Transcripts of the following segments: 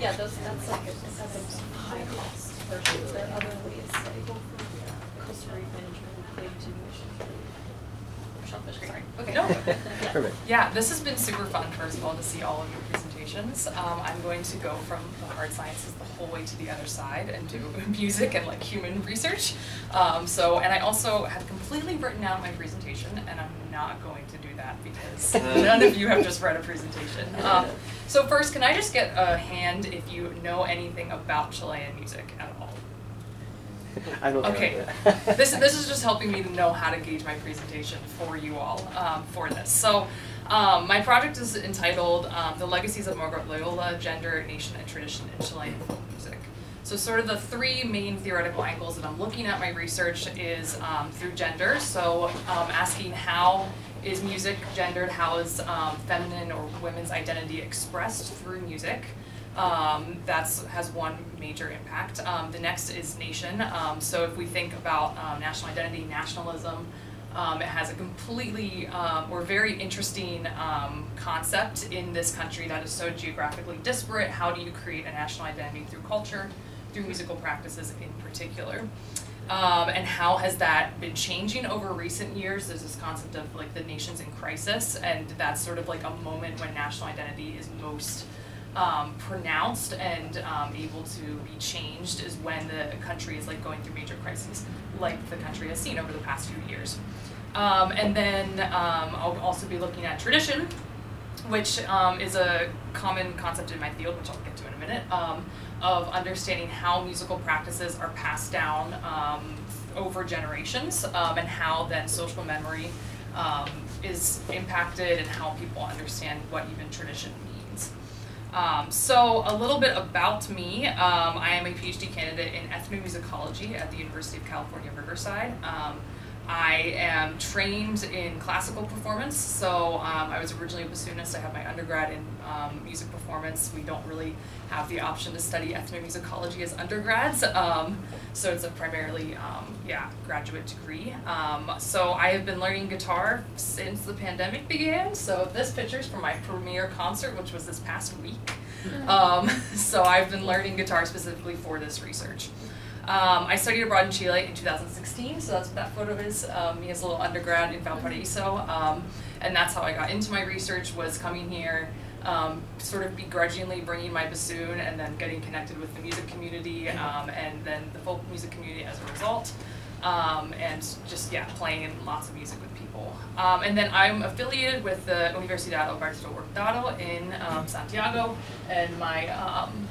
Yeah, those, that's like, a- that's a high cost versus there are other ways, like Costa Rican, way too shellfish, sorry. Okay. No. Perfect. Yeah, this has been super fun, first of all, to see all of your presentations. Um, I'm going to go from the hard sciences the whole way to the other side and do music and like human research. Um, so, and I also have completely written out my presentation, and I'm not going to do that because none of you have just read a presentation. Um, so first, can I just get a hand if you know anything about Chilean music at all? I don't Okay. this, this is just helping me to know how to gauge my presentation for you all um, for this. So um, my project is entitled um, The Legacies of Margot Loyola, Gender, Nation, and Tradition in Chilean Folk Music. So sort of the three main theoretical angles that I'm looking at my research is um, through gender, so um, asking how is music gendered, how is um, feminine or women's identity expressed through music, um, that's has one major impact. Um, the next is nation. Um, so if we think about um, national identity, nationalism, um, it has a completely um, or very interesting concept in this country that is so geographically disparate. How do you create a national identity through culture, through musical practices in particular? And how has that been changing over recent years? There's this concept of like the nation's in crisis, and that's sort of like a moment when national identity is most um, pronounced and um, able to be changed is when the country is like going through major crises, like the country has seen over the past few years. Um, and then um, I'll also be looking at tradition, which um, is a common concept in my field, which I'll get to in a minute, um, of understanding how musical practices are passed down over generations and how then social memory is impacted and how people understand what even tradition means. Um, so a little bit about me. Um, I am a PhD candidate in ethnomusicology at the University of California, Riverside. Um, I am trained in classical performance, so um, I was originally a bassoonist. I have my undergrad in um, music performance. We don't really have the option to study ethnomusicology as undergrads, um, so it's a primarily, um, yeah, graduate degree. Um, so I have been learning guitar since the pandemic began. So this picture is from my premiere concert, which was this past week. Um, so I've been learning guitar specifically for this research. Um, I studied abroad in Chile in 2016, so that's what that photo is. Um, me as a little undergrad in Valparaiso, um, and that's how I got into my research. Was coming here, um, sort of begrudgingly bringing my bassoon, and then getting connected with the music community, um, and then the folk music community as a result, um, and just yeah, playing lots of music with people. Um, and then I'm affiliated with the Universidad Alberto Hurtado in um, Santiago, and my um,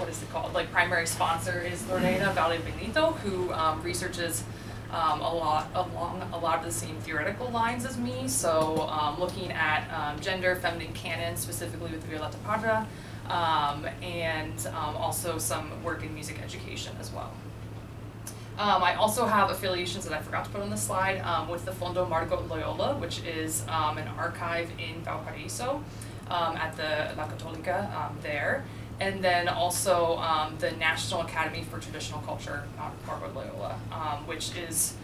what is it called? Like primary sponsor is Lorena Valdebenito, who um, researches um, a lot along a lot of the same theoretical lines as me. So um, looking at um, gender, feminine canon, specifically with Violeta Parra, um, and um, also some work in music education as well. Um, I also have affiliations that I forgot to put on the slide um, with the Fondo Margot Loyola, which is um, an archive in Valparaiso at the La Católica there. And then also um, the National Academy for Traditional Culture, uh, Margot Loyola, um, which is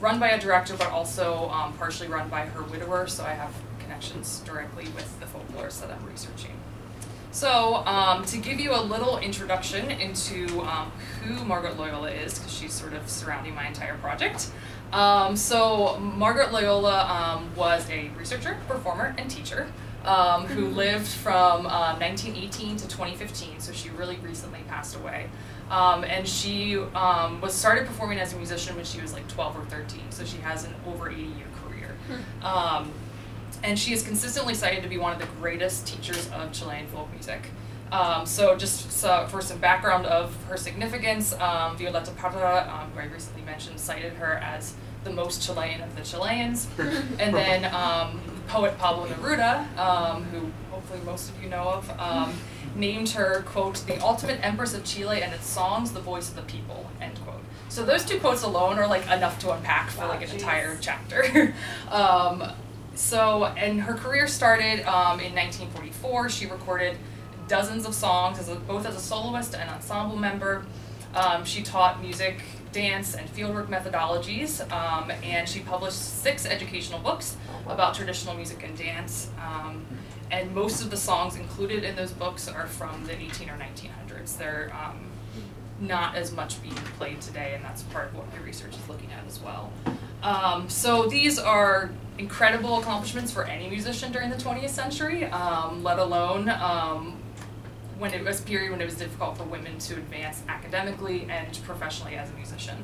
run by a director but also um, partially run by her widower, so I have connections directly with the folklorists that I'm researching. So, um, to give you a little introduction into um, who Margot Loyola is, because she's sort of surrounding my entire project. Um, so, Margot Loyola um, was a researcher, performer, and teacher um, who lived from uh, 1918 to 2015, so she really recently passed away. Um, and she um, was started performing as a musician when she was like 12 or 13, so she has an over 80 year career. Um, and she is consistently cited to be one of the greatest teachers of Chilean folk music. Um, so just so for some background of her significance, um, Violeta Parra, um, who I recently mentioned, cited her as the most Chilean of the Chileans. and then um, poet Pablo Neruda, um, who hopefully most of you know of, um, named her, quote, the ultimate empress of Chile and its songs, the voice of the people, end quote. So those two quotes alone are like enough to unpack for like an entire chapter. um, so, and her career started um, in 1944. She recorded dozens of songs as a, both as a soloist and ensemble member. Um, she taught music dance and fieldwork methodologies, um, and she published six educational books about traditional music and dance. Um, and most of the songs included in those books are from the 18 or 1900s. They're um, not as much being played today, and that's part of what my research is looking at as well. Um, so these are incredible accomplishments for any musician during the 20th century, um, let alone um, when it was a period when it was difficult for women to advance academically and professionally as a musician.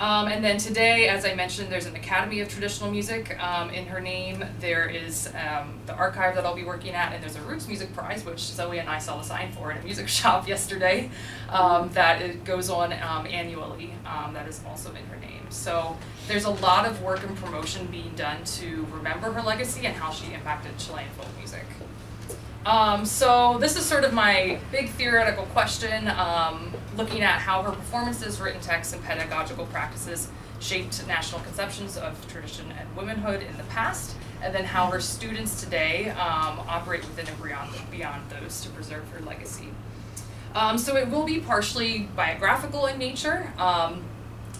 Um, and then today, as I mentioned, there's an Academy of Traditional Music um, in her name. There is um, the archive that I'll be working at, and there's a Roots Music Prize, which Zoe and I saw the sign for in a music shop yesterday, um, that it goes on um, annually. Um, that is also in her name. So there's a lot of work and promotion being done to remember her legacy and how she impacted Chilean folk music. Um, so this is sort of my big theoretical question, um, looking at how her performances, written texts, and pedagogical practices shaped national conceptions of tradition and womanhood in the past, and then how her students today um, operate within and beyond, beyond those to preserve her legacy. Um, so it will be partially biographical in nature, um,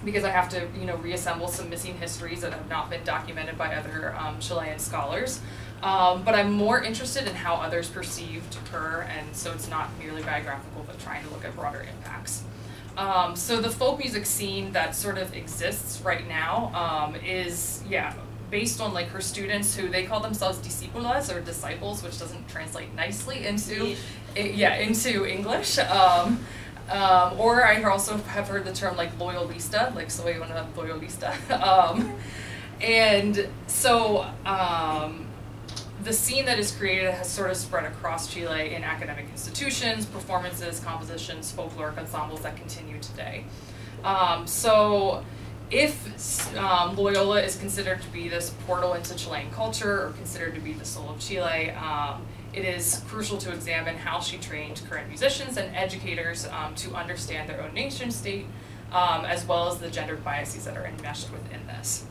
because I have to, you know, reassemble some missing histories that have not been documented by other um, Chilean scholars. Um, but I'm more interested in how others perceived her, and so it's not merely biographical, but trying to look at broader impacts. Um, so the folk music scene that sort of exists right now um, is, yeah, based on like her students who they call themselves discípulas or disciples, which doesn't translate nicely into, yeah, into English. Um, or I also have heard the term like loyalista, like soy una loyalista. um, and so um, the scene that is created has sort of spread across Chile in academic institutions, performances, compositions, folkloric ensembles that continue today. Um, so if um, Loyola is considered to be this portal into Chilean culture or considered to be the soul of Chile, um, it is crucial to examine how she trained current musicians and educators um, to understand their own nation state, um, as well as the gender biases that are enmeshed within this.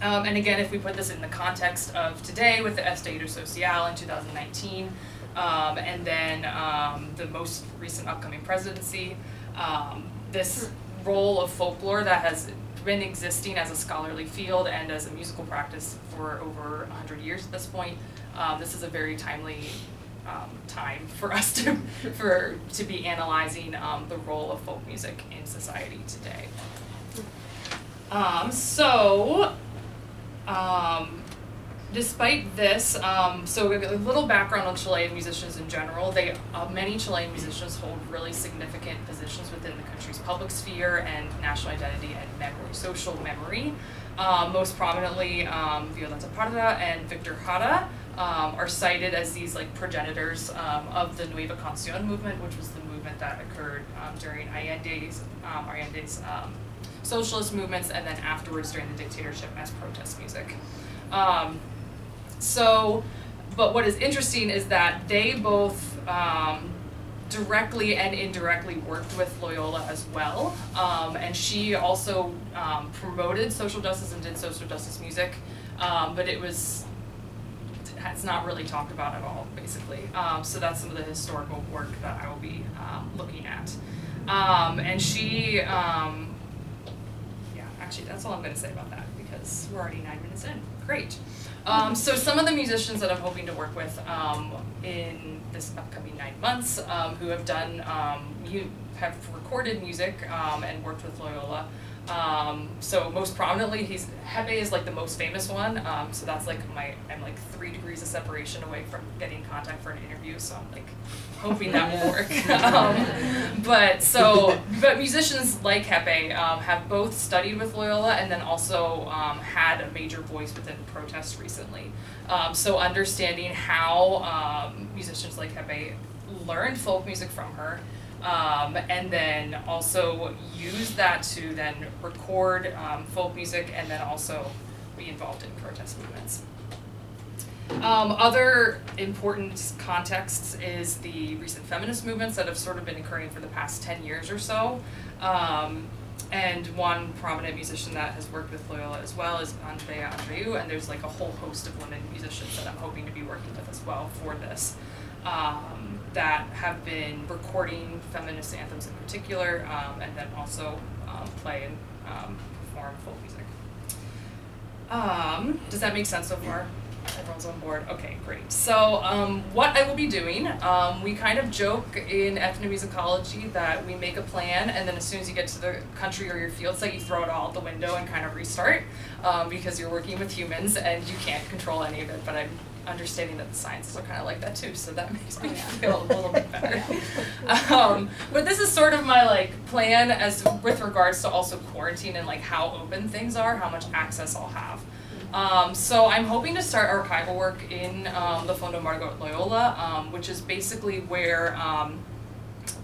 Um, and again, if we put this in the context of today with the Estallido Social in 2019, um, and then um, the most recent upcoming presidency, um, this role of folklore that has been existing as a scholarly field and as a musical practice for over 100 years at this point, um, this is a very timely um, time for us to for to be analyzing um, the role of folk music in society today. Um, so um, despite this, um, so a little background on Chilean musicians in general. They uh, many Chilean musicians hold really significant positions within the country's public sphere and national identity and memory, social memory. Um, most prominently, Violeta Parra and Victor Jara um, are cited as these like progenitors um, of the Nueva Canción movement, which was the movement that occurred um, during Allende's, um, Allende's um, socialist movements, and then afterwards during the dictatorship as protest music. Um, so, but what is interesting is that they both directly and indirectly worked with Loyola as well. And she also promoted social justice and did social justice music, but it was it's not really talked about at all, basically. Um, so that's some of the historical work that I will be um, looking at. Um, and she, um, yeah, actually, that's all I'm going to say about that because we're already nine minutes in. Great. Um, so some of the musicians that I'm hoping to work with um, in this upcoming nine months, who have done, you have recorded music and worked with Loyola. Um, so most prominently, he's Hepe is like the most famous one. Um, so that's like my I'm like three degrees of separation away from getting contact for an interview. So I'm like hoping that will work. um, but so but musicians like Hepe um, have both studied with Loyola and then also um, had a major voice within protests recently. Um, so understanding how um, musicians like Hepe learned folk music from her um, and then also use that to then record um, folk music and then also be involved in protest movements. Um, other important contexts is the recent feminist movements that have sort of been occurring for the past 10 years or so. Um, and one prominent musician that has worked with Loyola as well is Andrea Andreu, and there's like a whole host of women musicians that I'm hoping to be working with as well for this. um, that have been recording feminist anthems in particular, um, and then also um, play and um, perform folk music. Um, does that make sense so far? Everyone's on board? Okay, great. So, um, what I will be doing, um, we kind of joke in ethnomusicology that we make a plan, and then as soon as you get to the country or your field site, you throw it all out the window and kind of restart, um, because you're working with humans and you can't control any of it. But I'm understanding that the sciences are kind of like that too, so that makes me Oh, yeah. feel a little bit better. um, but this is sort of my like plan as with regards to also quarantine and like how open things are, how much access I'll have. Um, so I'm hoping to start archival work in um, the Fondo Margot Loyola, um, which is basically where um,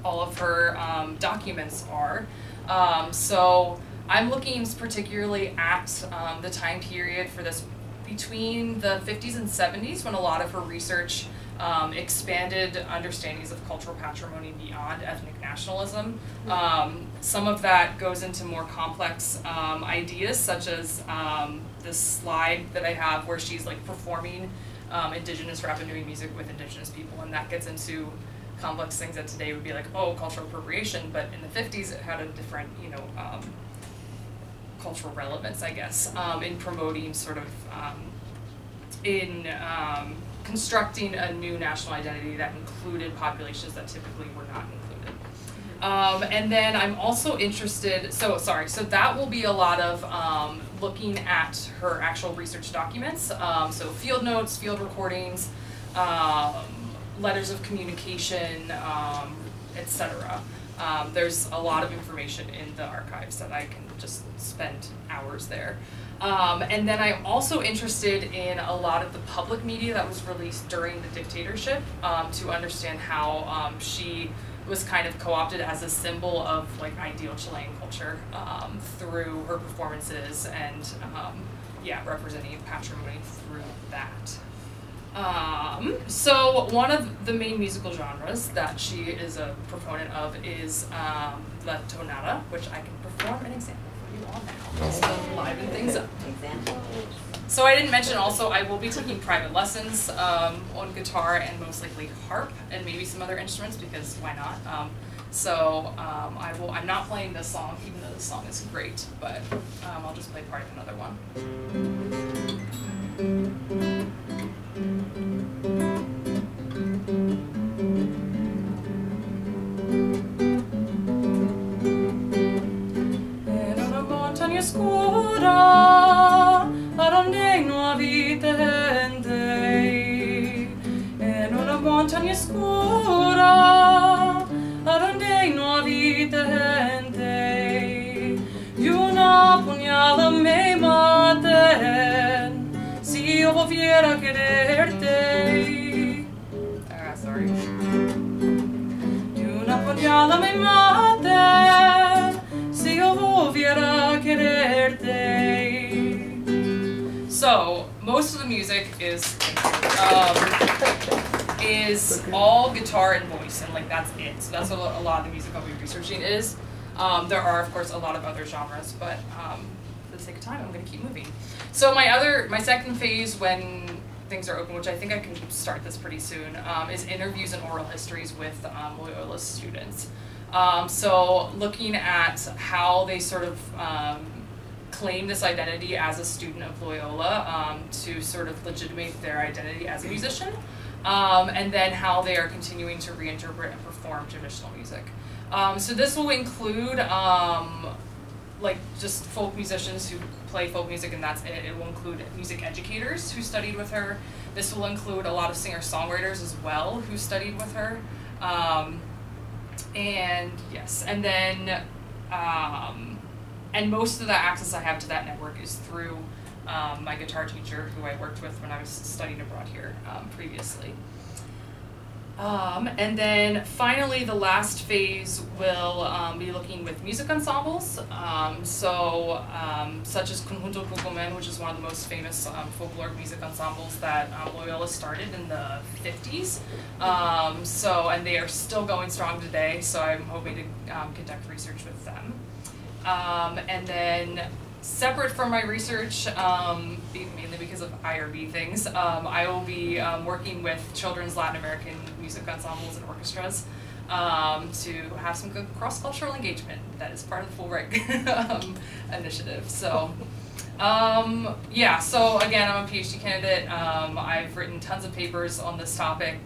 all of her um, documents are. Um, so I'm looking particularly at um, the time period for this between the 50s and 70s when a lot of her research um, expanded understandings of cultural patrimony beyond ethnic nationalism. Um, some of that goes into more complex um, ideas, such as um, this slide that I have where she's like performing um, indigenous rap and doing music with indigenous people, and that gets into complex things that today would be like, oh, cultural appropriation, but in the 50s it had a different, you know, um, cultural relevance, I guess, um, in promoting sort of, um, in um, constructing a new national identity that included populations that typically were not included. Um, and then I'm also interested, so sorry, so that will be a lot of um, looking at her actual research documents, um, so field notes, field recordings, um, letters of communication, um, et cetera. Um, there's a lot of information in the archives that I can just spend hours there. Um, and then I'm also interested in a lot of the public media that was released during the dictatorship um, to understand how um, she was kind of co-opted as a symbol of like ideal Chilean culture um, through her performances and um, yeah, representing patrimony through that. Um, so one of the main musical genres that she is a proponent of is um, la tonada, which I can perform an example for you all now, just to liven things up. Example. So I didn't mention also I will be taking private lessons um, on guitar and most likely harp and maybe some other instruments because why not? Um, so um, I will. I'm not playing this song even though this song is great, but um, I'll just play part of another one. Quererte. Ah, sorry. Una puñalada me mate si yo volviera a quererte. So most of the music is um, is all guitar and voice, and like that's it. So that's what a lot of the music I'll be researching is. Um, there are of course a lot of other genres, but um, the sake of time, I'm going to keep moving. So my other, my second phase when things are open, which I think I can start this pretty soon, um, is interviews and oral histories with um, Loyola students. Um, so looking at how they sort of um, claim this identity as a student of Loyola um, to sort of legitimate their identity as a musician, um, and then how they are continuing to reinterpret and perform traditional music. So this will include like just folk musicians who play folk music and that's it. It will include music educators who studied with her. This will include a lot of singer-songwriters as well who studied with her. Um, and yes, and then um, and most of the access I have to that network is through um, my guitar teacher who I worked with when I was studying abroad here um, previously. Um, and then finally, the last phase will um, be looking with music ensembles. Um, so, um, such as Conjunto Cuncumén, which is one of the most famous um, folkloric music ensembles that um, Loyola started in the 50s. Um, so, and they are still going strong today. So, I'm hoping to conduct research with them. And then separate from my research, um, mainly because of IRB things, um, I will be um, working with children's Latin American music ensembles and orchestras um, to have some good cross-cultural engagement. That is part of the Fulbright um, initiative. So, um, yeah. So again, I'm a PhD candidate. I've written tons of papers on this topic,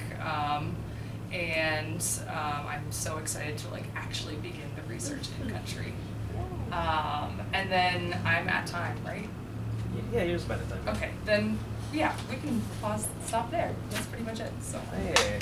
and I'm so excited to like actually begin the research in country. Um, and then I'm at time, right? Yeah, you're just about to time. Okay, then yeah, we can pause, stop there. That's pretty much it. So. Hey.